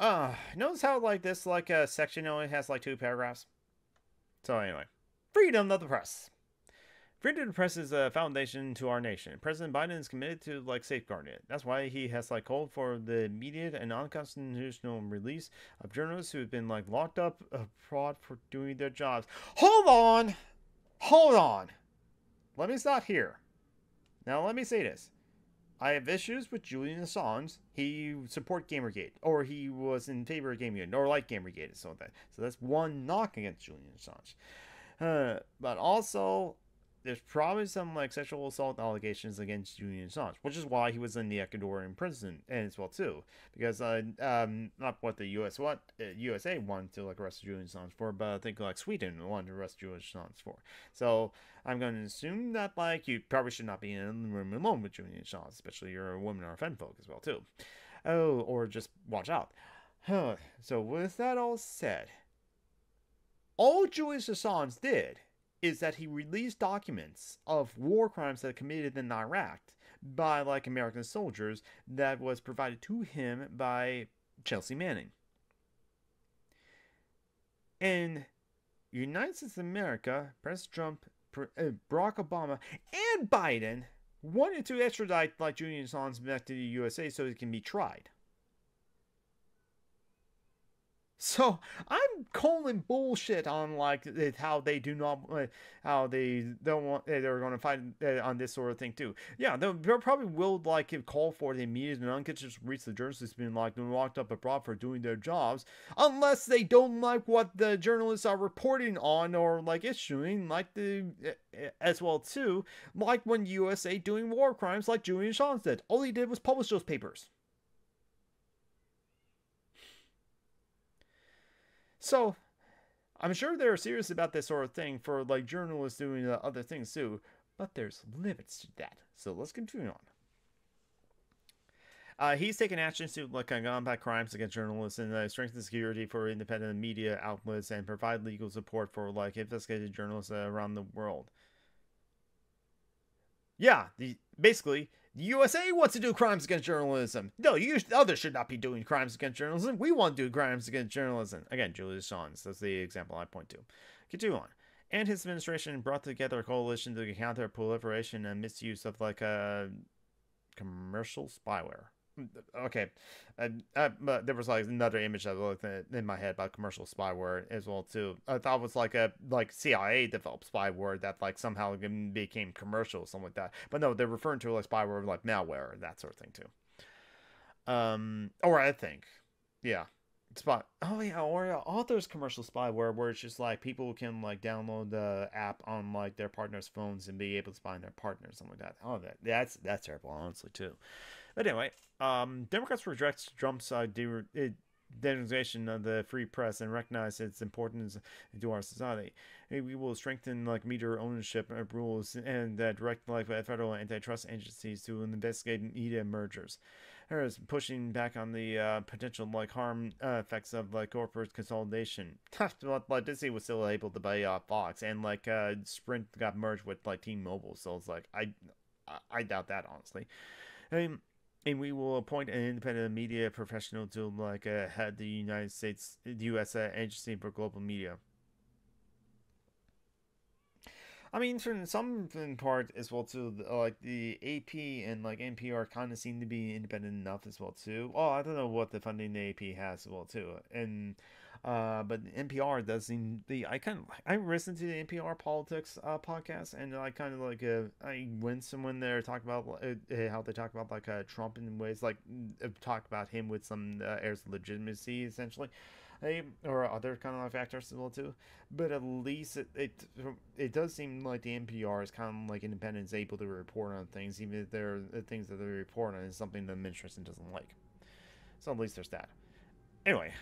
uh, notice how like this like uh, section only has like two paragraphs. So anyway, freedom of the press. Freedom of the press is a foundation to our nation. President Biden is committed to like safeguarding it. That's why he has like called for the immediate and unconstitutional release of journalists who have been like locked up abroad for doing their jobs. Hold on, hold on. Let me stop here. Now let me say this. I have issues with Julian Assange. He support Gamergate, or he was in favor of Gamergate, or like Gamergate, and so that. So that's one knock against Julian Assange. Uh, but also, there's probably some like sexual assault allegations against Julian Assange, which is why he was in the Ecuadorian prison and as well too, because uh, um, not what the U.S. what uh, USA wanted to like arrest Julian Assange for, but I think like Sweden wanted to arrest Julian Assange for. So I'm going to assume that like you probably should not be in the room alone with Julian Assange, especially you're a woman or a femfolk as well too. Oh, or just watch out. Huh. So with that all said, all Julian Assange did is that he released documents of war crimes that are committed in Iraq by like American soldiers that was provided to him by Chelsea Manning. In United States of America, President Trump, uh, Barack Obama, and Biden wanted to extradite like Julian Assange back to the USA so he can be tried. So I'm calling bullshit on like how they do not, uh, how they don't want, eh, they're going to fight eh, on this sort of thing too. Yeah, they probably will like call for the immediate and unconditional reach the journalists being like locked up abroad for doing their jobs, unless they don't like what the journalists are reporting on or like issuing, like the eh, as well too, like when USA doing war crimes like Julian Assange did. All he did was publish those papers. So, I'm sure they're serious about this sort of thing for like journalists doing uh, other things too, but there's limits to that. So let's continue on. Uh, he's taken actions to like combat crimes against journalists and uh, strengthen security for independent media outlets and provide legal support for like investigative journalists uh, around the world. Yeah, the, basically the USA wants to do crimes against journalism. No, you others should not be doing crimes against journalism. We want to do crimes against journalism. Again, Julian Assange. That's the example I point to. Continue on. And his administration brought together a coalition to counter proliferation and misuse of like a uh, commercial spyware okay, uh, uh, there was like another image that looked in my head about commercial spyware as well too. I thought it was like a like CIA developed spyware that like somehow became commercial, something like that. But no, they're referring to like spyware like malware and that sort of thing too. Um, or I think, yeah, spot. Oh yeah, or yeah, authors commercial spyware where it's just like people can like download the app on like their partner's phones and be able to spy on their partners, something like that. Oh, that that's that's terrible, honestly too. But anyway, um, Democrats reject Trump's uh, de- demonization of the free press and recognize its importance to our society. We will strengthen like media ownership rules and uh, direct like federal antitrust agencies to investigate media mergers. There is pushing back on the uh, potential like harm uh, effects of like corporate consolidation. like Disney was still able to buy uh, Fox, and like uh, Sprint got merged with like T-Mobile, so it's like I I doubt that honestly. I mean, and we will appoint an independent media professional to like uh, head the United States, the U.S. Uh, Agency for Global Media. I mean, for some part as well too, like the AP and like NPR kind of seem to be independent enough as well too. Oh, I don't know what the funding the AP has as well too, and uh, but NPR does seem the I kind of I listen to the NPR politics uh, podcast and I kind of like uh, I when someone there talking about uh, uh, how they talk about like uh, Trump in ways like uh, talk about him with some uh, airs of legitimacy essentially. or other kind of factors as well too, but at least it, it it does seem like the NPR is kind of like independent, is able to report on things, even if they're the things that they report on is something the administration doesn't like. So at least there's that. Anyway,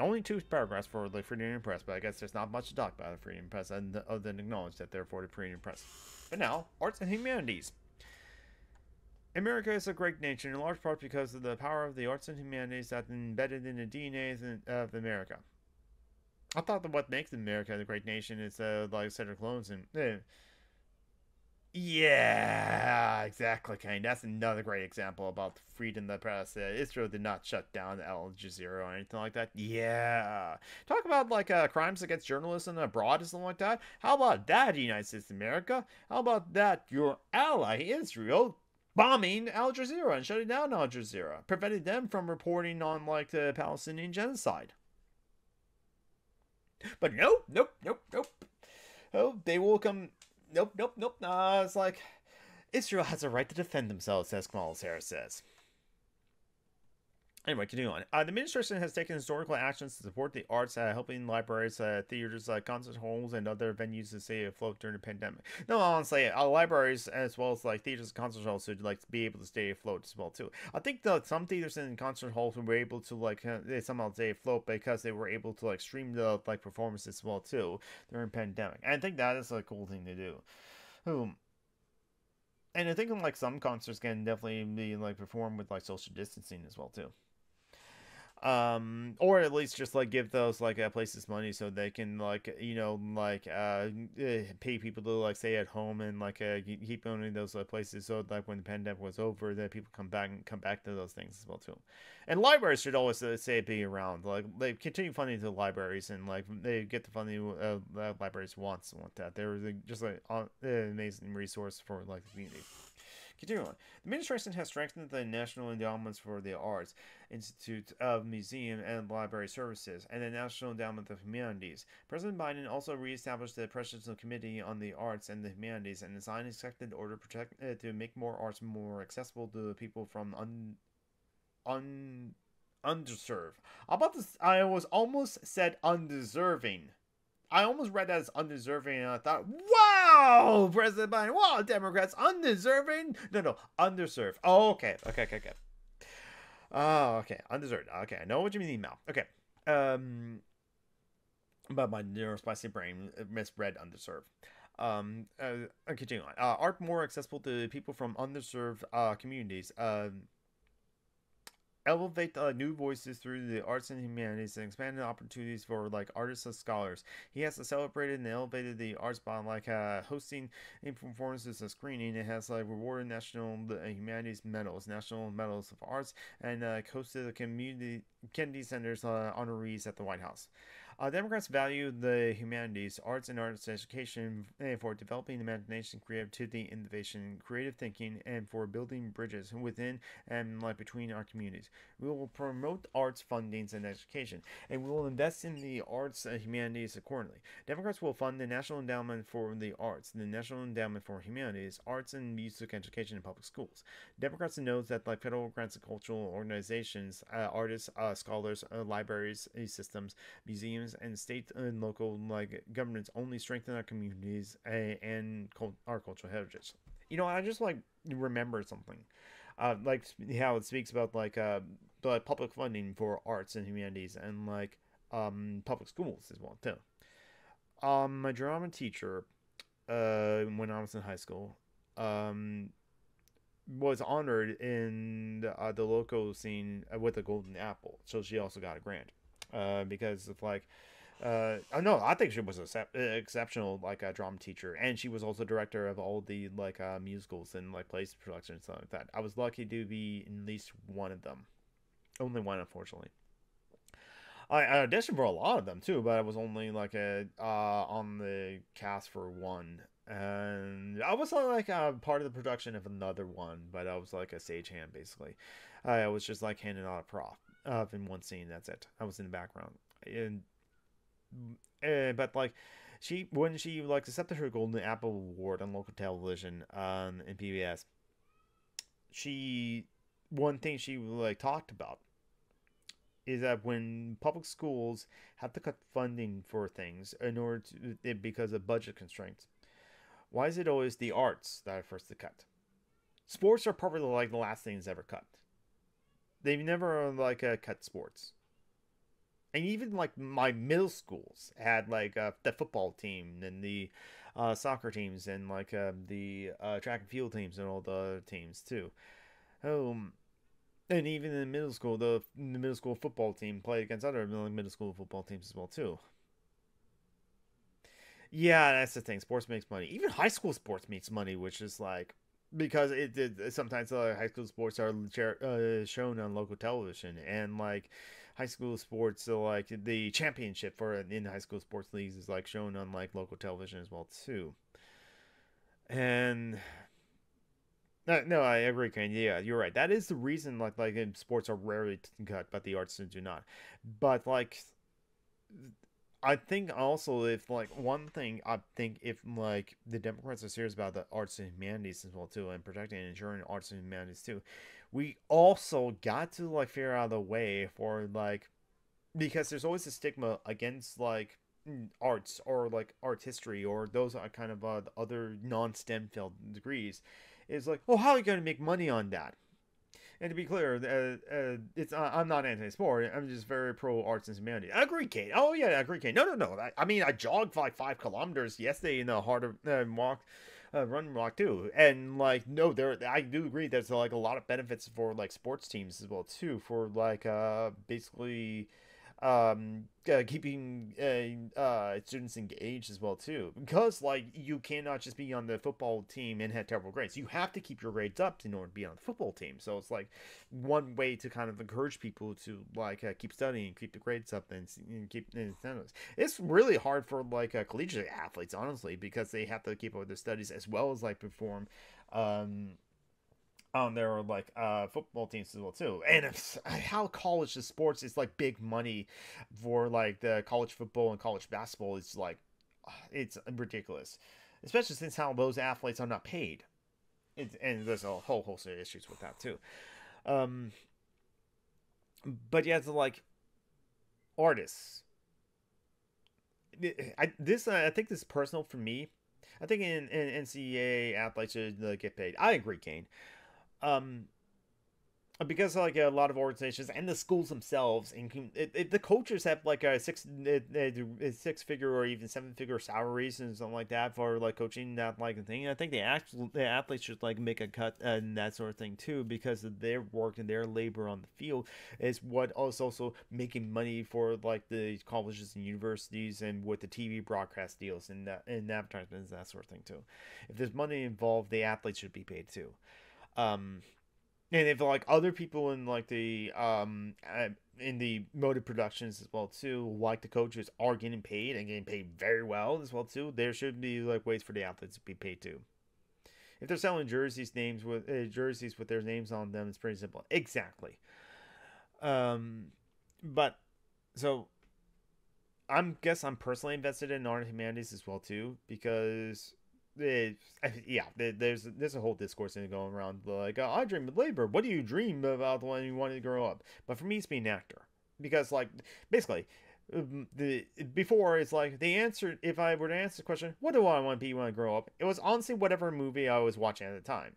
only two paragraphs for the Freedom Press, but I guess there's not much to talk about the Freedom Press other than acknowledge that they're for the Freedom Press. But now, arts and humanities. America is a great nation in large part because of the power of the arts and humanities that's embedded in the DNA of America. I thought that what makes America a great nation is uh, like Cedric Clones and yeah, exactly, Kane. That's another great example about freedom of the press. Israel did not shut down Al Jazeera or anything like that. Yeah. Talk about like uh, crimes against journalism abroad or something like that. How about that, United States of America? How about that, your ally Israel bombing Al Jazeera and shutting down Al Jazeera, preventing them from reporting on like the Palestinian genocide. But nope, nope, nope, nope. Oh, they will come. Nope, nope, nope. Nah, it's like Israel has a right to defend themselves, as Kamala Harris says. Anyway, continuing on. Uh, the administration has taken historical actions to support the arts, uh, helping libraries, uh, theaters, uh, concert halls, and other venues to stay afloat during the pandemic. No, honestly, uh, libraries as well as like theaters and concert halls should like be able to stay afloat as well too. I think that some theaters and concert halls were able to like uh, they somehow stay afloat because they were able to like stream the like performances as well too during pandemic. And I think that is a cool thing to do. Um, and I think like some concerts can definitely be like performed with like social distancing as well too um or at least just like give those like uh, places money so they can like you know like uh eh, pay people to like stay at home and like uh, keep owning those uh, places so like when the pandemic was over that people come back and come back to those things as well too. And libraries should always uh, say be around like they continue funding the libraries and like they get the funding uh, that libraries wants want that. They're just like an amazing resource for like the community On. The administration has strengthened the National Endowments for the Arts, Institute of Museum and Library Services, and the National Endowment of Humanities. President Biden also reestablished the Presidential Committee on the Arts and the Humanities and signed an executive order protect, uh, to make more arts more accessible to people from un, un underserved. About this, I was almost said undeserving. I almost read that as undeserving, and I thought, wow, President Biden, wow, Democrats, undeserving. No, no, underserved. Oh, okay, okay, okay, okay. Oh, okay, undeserved. Okay, I know what you mean now. Okay, um, but my neurospicy brain misread underserved. Um, uh, continuing on. Uh, art more accessible to people from underserved uh communities. Um elevate uh, new voices through the arts and humanities and expanded opportunities for like artists and scholars. He has celebrated and elevated the arts by like uh, hosting performances and screening. It has like rewarded national uh, humanities medals, national medals of arts, and uh, hosted the community Kennedy Center's uh, honorees at the White House. Uh, Democrats value the humanities, arts, and arts education eh, for developing imagination, creativity, innovation, creative thinking, and for building bridges within and like between our communities. We will promote arts fundings and education, and we will invest in the arts and humanities accordingly. Democrats will fund the National Endowment for the Arts, the National Endowment for Humanities, Arts and Music Education in public schools. Democrats know that like federal grants to cultural organizations, uh, artists, uh, scholars, uh, libraries, systems, museums, and state and local like governments only strengthen our communities and our cultural heritage. You know, I just like remember something, uh, like how it speaks about like uh, the public funding for arts and humanities and like um public schools as well too. Um, my drama teacher, uh, when I was in high school, um, was honored in the, uh, the local scene with a golden apple, so she also got a grant uh, because of like uh oh no i think she was an exceptional like a uh, drama teacher and she was also director of all the like uh musicals and like plays productions and stuff like that. I was lucky to be in at least one of them. Only one unfortunately. I, I auditioned for a lot of them too but i was only like a uh on the cast for one. And i was like a part of the production of another one but i was like a stagehand basically. I was just like handing out a prop uh, in one scene. That's it. I was in the background, and uh, but like she when she like accepted her Golden Apple Award on local television um in PBS, she one thing she like talked about is that when public schools have to cut funding for things in order to eh, because of budget constraints, why is it always the arts that are first to cut? Sports are probably like the last things ever cut. They've never like uh, cut sports. And even like my middle schools had like uh, the football team and the uh, soccer teams and like uh, the uh, track and field teams and all the other teams too. Um, and even in middle school, the, the middle school football team played against other middle school football teams as well too. Yeah, that's the thing. Sports makes money. Even high school sports makes money, which is like because it, it sometimes uh, high school sports are uh, shown on local television and like high school sports so like the championship for in high school sports leagues is like shown on like local television as well too and no, no, I agree, Kane. Yeah, you're right. That is the reason, like, like sports are rarely cut, but the arts do not. But like, I think also if like one thing I think if like the Democrats are serious about the arts and humanities as well too and protecting and ensuring arts and humanities too, we also got to like figure out a way for like because there's always a stigma against like arts or like art history or those kind of uh, other non-STEM field degrees is like, oh, how are you going to make money on that? And to be clear, uh, uh, it's uh, I'm not anti-sport. I'm just very pro arts and humanity. I agree, Kate. Oh yeah, I agree, Kate. No, no, no. I, I mean, I jogged like five kilometers yesterday in the of uh, walk, uh, run walk too. And like, no, there I do agree. There's like a lot of benefits for like sports teams as well too. For like, uh, basically um, uh, keeping uh, uh, students engaged as well too. Because like you cannot just be on the football team and have terrible grades. You have to keep your grades up in order to be on the football team. So it's like one way to kind of encourage people to like uh, keep studying keep the grades up and, and keep incentives. It's really hard for like uh, collegiate athletes honestly because they have to keep up with their studies as well as like perform um on their like uh football teams as well too. And it's how college sports is like big money for like the college football and college basketball is like it's ridiculous. Especially since how those athletes are not paid. It, and there's a whole host of issues with that too. Um but yeah it's like artists. I, this uh, I think this is personal for me. I think in, in NCAA athletes should uh, get paid. I agree, Kane um because like a lot of organizations and the schools themselves and it, it, the coaches have like a six eh, eh, a, eh, six figure or even seven figure salaries and something like that for like coaching that like thing. I think the actual the athletes should like make a cut and that sort of thing too because of their work and their labor on the field is what is also making money for like the colleges and universities and with the tv broadcast deals and and advertisements that sort of thing too. If there's money involved the athletes should be paid too um, and if like other people in like the um uh, in the motive productions as well too, like the coaches are getting paid and getting paid very well as well too, there should be like ways for the athletes to be paid too. If they're selling jerseys names with uh, jerseys with their names on them, it's pretty simple. Exactly. Um, but so I'm guess I'm personally invested in art humanities as well too because it, yeah, there's there's a whole discourse in going around like oh, I dream of labor. What do you dream about when you wanted to grow up? But for me, it's being an actor because like basically um, the before it's like the answer if I were to answer the question, what do I want to be when I grow up? It was honestly whatever movie I was watching at the time.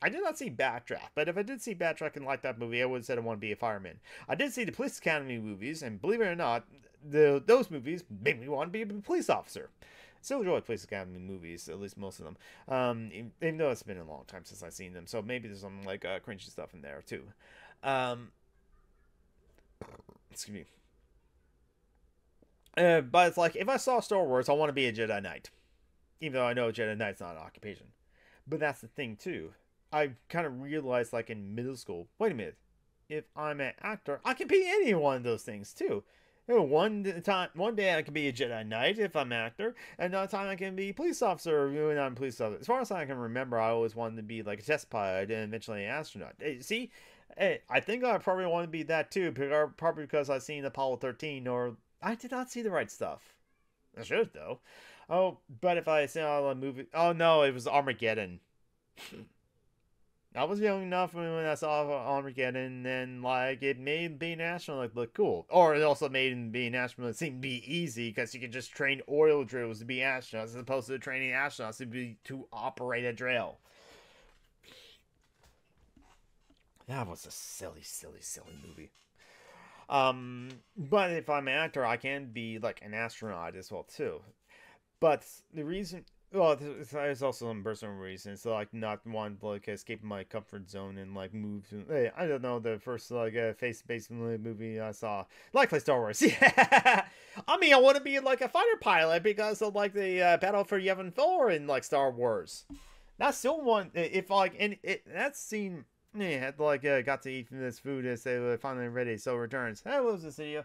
I did not see Backdraft, but if I did see Backdraft and like that movie, I would have said I want to be a fireman. I did see the Police Academy movies, and believe it or not, the those movies made me want to be a police officer still enjoy Police Academy movies, at least most of them. Um, even though it's been a long time since I've seen them, so maybe there's some like uh, cringy stuff in there too. Um, excuse me. Uh, but it's like if I saw Star Wars, I want to be a Jedi Knight, even though I know Jedi Knight's not an occupation. But that's the thing too. I kind of realized like in middle school. Wait a minute. If I'm an actor, I can be any one of those things too. One time, one day I can be a Jedi Knight if I'm an actor, and another time I can be a police officer when I'm a police officer. As far as I can remember, I always wanted to be like a test pilot and eventually an astronaut. Hey, see, hey, I think I probably want to be that too, er, probably because I've seen Apollo 13, or I did not see the right stuff. I should though. Oh, but if I saw a movie, oh no, it was Armageddon. I was young enough when I saw Armageddon, and like it made being astronaut look cool, or it also made being astronaut seem to be easy because you could just train oil drills to be astronauts as opposed to training astronauts to be to operate a drill. That was a silly, silly, silly movie. Um, but if I'm an actor, I can be like an astronaut as well too. But the reason well, there's also some personal reasons, so like not want like escape my comfort zone and like move to. Hey, I don't know the first like uh, face-based movie I saw, likely Star Wars. Yeah, I mean I want to be like a fighter pilot because of like the uh, battle for Yavin 4 in like Star Wars. That's still one. If like, and it that scene, yeah, like uh, got to eat this food as they were finally ready. So returns. That was the video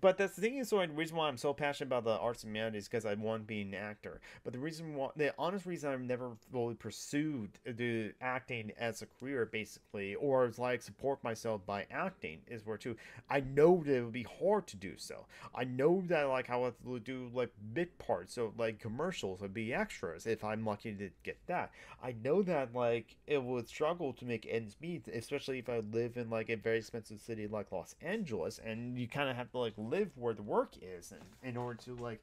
but that's the thing is, so the reason why I'm so passionate about the arts and humanities is because I want to be an actor. But the reason why, the honest reason I've never fully pursued the acting as a career, basically, or like support myself by acting, is where too. I know that it would be hard to do so. I know that like I would do like bit parts, so like commercials would be extras if I'm lucky to get that. I know that like it would struggle to make ends meet, especially if I live in like a very expensive city like Los Angeles, and you kind of have to like live where the work is in, in order to like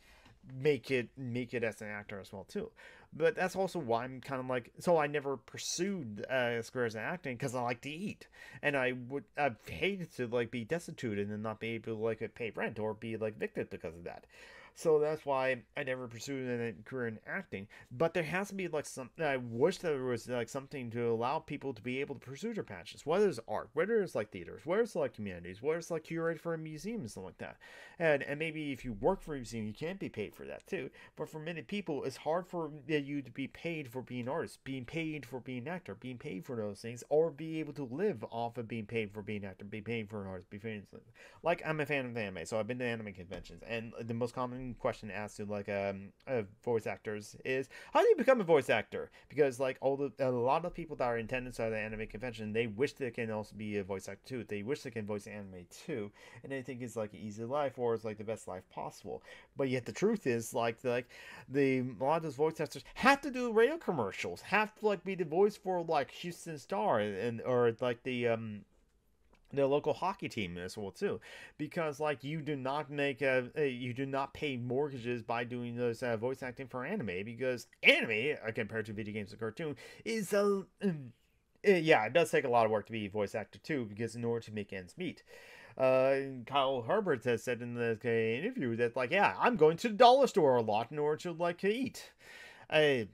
make it make it as an actor as well too. But that's also why i'm kind of like so i never pursued uh in acting because i like to eat. And i would i've hated to like be destitute and then not be able to like pay rent or be like evicted because of that so that's why I never pursued a career in acting. But there has to be like some. I wish there was like something to allow people to be able to pursue their passions, whether it's art, whether it's like theaters, whether it's like communities, whether it's like curated for a museum stuff like that. And and maybe if you work for a museum, you can't be paid for that too. But for many people, it's hard for you to be paid for being an artist, being paid for being an actor, being paid for those things, or be able to live off of being paid for being an actor, being paid for an artist, being paid. For... Like I'm a fan of anime, so I've been to anime conventions, and the most common question asked to like um uh, voice actors is how do you become a voice actor? Because like all the a lot of people that are in attendance at the anime convention, they wish they can also be a voice actor too. They wish they can voice anime too, and they think it's like an easy life or it's like the best life possible. But yet the truth is like like the a lot of those voice actors have to do radio commercials, have to like be the voice for like Houston Star and or like the um the local hockey team as well too because like you do not make a, a you do not pay mortgages by doing those uh, voice acting for anime because anime uh, compared to video games and cartoon is a um, yeah it does take a lot of work to be a voice actor too because in order to make ends meet uh, Kyle Hebert has said in the interview that like yeah I'm going to the dollar store a lot in order to like eat. Uh,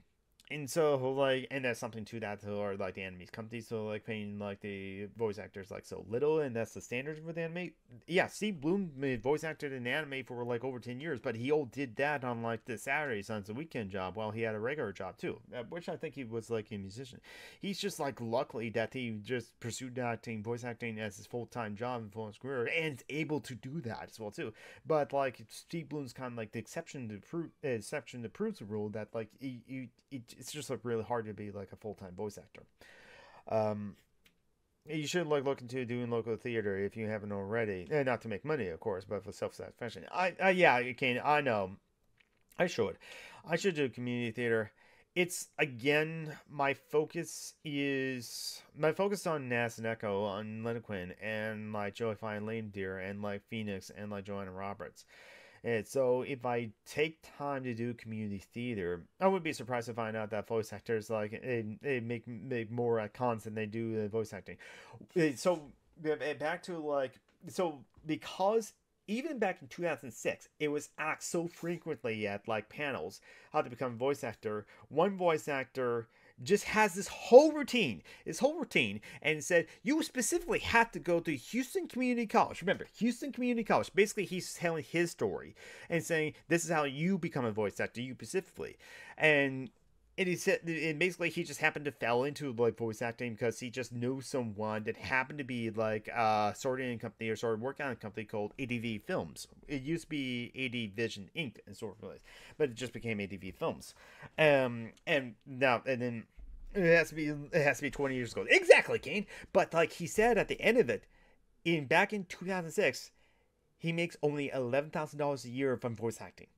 and so like and that's something to that to our like the anime companies so like paying like the voice actors like so little and that's the standard the anime. Yeah steve blum voice acted in anime for like over 10 years but he all did that on like the saturday sun's a weekend job while he had a regular job too uh, which i think he was like a musician. He's just like luckily that he just pursued acting voice acting as his full-time job and full-time career and is able to do that as well too. But like steve blum's kind of like the exception to prove exception that proves the rule that like he, he it's just like really hard to be like a full time voice actor. Um, you should like look into doing local theater if you haven't already. And not to make money, of course, but for self satisfaction. I, I yeah, you can. I know. I should. I should do community theater. It's again my focus is my focus on NaztheNeko on Lynnaquin and like Joey Fire Lame Deer and like Phoenix and like Johanna Roberts. And so if I take time to do community theater, I wouldn't be surprised to find out that voice actors like they, they make make more at cons than they do the voice acting. Eh, so back to like so because even back in 2006, it was asked so frequently at like panels how to become a voice actor. One voice actor just has this whole routine, this whole routine, and said you specifically have to go to Houston Community College. Remember, Houston Community College. Basically, he's telling his story and saying this is how you become a voice actor, you specifically. And and he said and basically he just happened to fell into like voice acting because he just knew someone that happened to be like uh in a company or started working on a company called ADV Films. It used to be AD Vision Inc. and sort of but it just became ADV Films. Um and now and then it has to be it has to be 20 years ago. Exactly, Kane. But like he said at the end of it, in back in 2006, he makes only $11,000 a year from voice acting.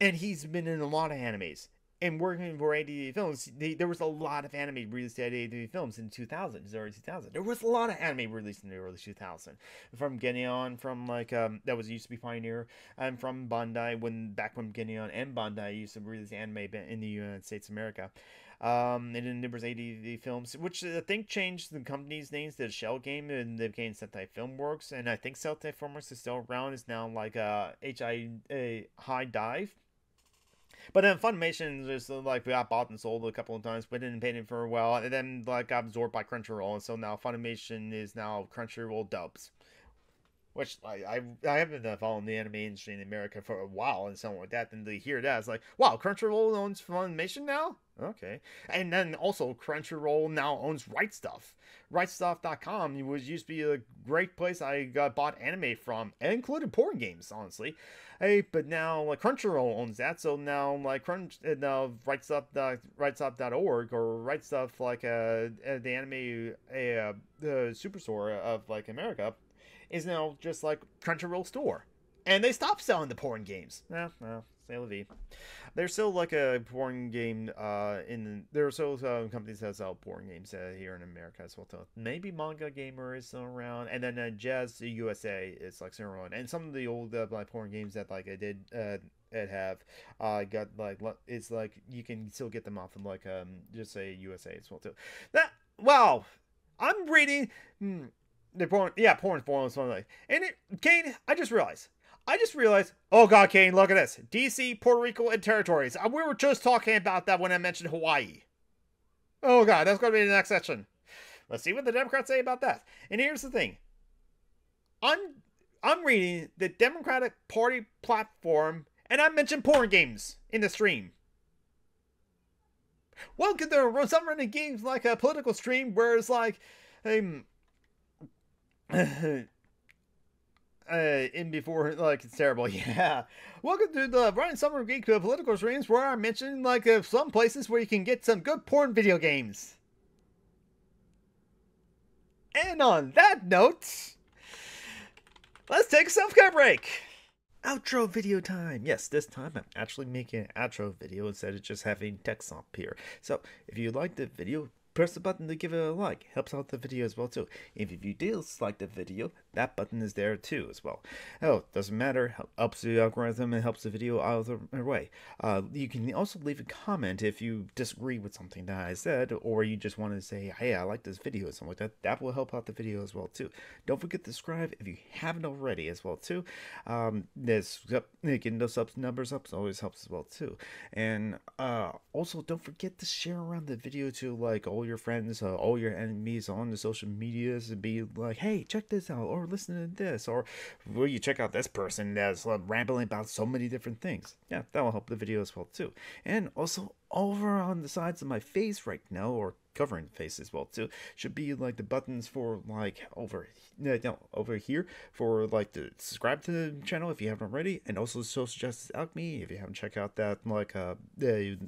And he's been in a lot of animes and working for ADV Films, they, there was a lot of anime released at ADV Films in 2000, early 2000. There was a lot of anime released in the early 2000. From Geneon, from like, um, that was used to be Pioneer, and from Bandai, when back when Geneon and Bandai used to release anime in the United States of America. Um, and then there was ADV Films, which I think changed the company's names to Shell Game, and they became Sentai Filmworks. And I think Sentai Filmworks is still around. is now like a HI a HIDIVE but then Funimation just uh, like we got bought and sold a couple of times, but didn't pay it for a while, and then like got absorbed by Crunchyroll, and so now Funimation is now Crunchyroll dubs. which I I, I haven't been following the anime industry in America for a while and something like that. Then to hear that, it's like, wow, Crunchyroll owns Funimation now. Okay, and then also Crunchyroll now owns Right Stuf. RightStuf.com was used to be a great place I got bought anime from, and included porn games, honestly. Hey, but now like Crunchyroll owns that, so now like Crunch uh, now RightStuf RightStuf.org or Right Stuf like uh, uh the anime uh, the superstore of like America is now just like Crunchyroll store, and they stopped selling the porn games. Yeah, well, say la. There's still like a porn game uh in there are still uh, companies that sell porn games uh, here in America as well. Too. Maybe MangaGamer is still around, and then uh, JAST USA is like still around, and some of the old uh, like porn games that like I did uh it have uh got like it's like you can still get them off of like um JAST USA as well too. That wow, I'm reading. Hmm, the porn, yeah, porn forums, like. And it, Kane, I just realized I just realized, oh god, Kane, look at this. DC, Puerto Rico, and territories. Uh, we were just talking about that when I mentioned Hawaii. Oh god, that's going to be the next section. Let's see what the Democrats say about that. And here's the thing. I'm I'm reading the Democratic Party platform, and I mentioned porn games in the stream. Well, Welcome to some running games like a political stream where it's like, um, uh, in before, like, it's terrible. Yeah. Welcome to the Brian Summer Geek uh, political streams where I mentioned, like, uh, some places where you can get some good porn video games. And on that note, let's take a self-care break. Outro video time. Yes, this time I'm actually making an outro video instead of just having text up here. So, if you like the video, press the button to give it a like. Helps out the video as well too. If you dislike the video, that button is there too as well. Oh, doesn't matter. Helps the algorithm and helps the video either way. Uh, you can also leave a comment if you disagree with something that I said, or you just want to say, "Hey, I like this video," or something like that. That will help out the video as well too. Don't forget to subscribe if you haven't already as well too. Um, there's getting those subs numbers up always helps as well too. And uh, also don't forget to share around the video to like all your friends, uh, all your enemies on the social medias, and be like, "Hey, check this out," or or listen to this, or will you check out this person that's uh, rambling about so many different things? Yeah, that will help the video as well too. And also over on the sides of my face right now, or covering the face as well too, should be like the buttons for like over no over here for like to subscribe to the channel if you haven't already, and also social justice alchemy if you haven't checked out that like uh the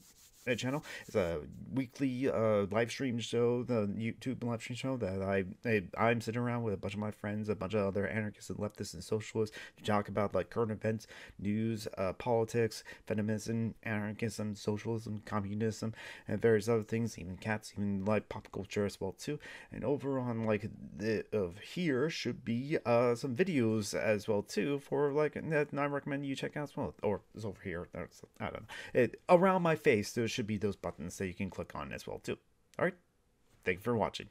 channel. It's a weekly uh, live stream show, the YouTube live stream show that I, I am sitting around with a bunch of my friends, a bunch of other anarchists and leftists and socialists to talk about like current events, news, uh, politics, feminism, anarchism, socialism, communism, and various other things, even cats, even like pop culture as well too. And over on like the of here should be uh some videos as well too for like that I recommend you check out as well. Or it's over here. I don't know. It around my face. There's should be those buttons that you can click on as well too. All right. Thank you for watching.